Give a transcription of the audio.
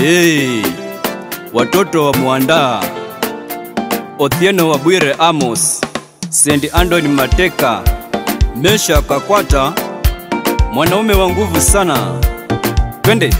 Hey, watoto wa Mwandaa, Othieno wa Bwire Amos, St. andoni Mateka, Mesha Kakwata, mwanaume wa nguvu sana. Twende.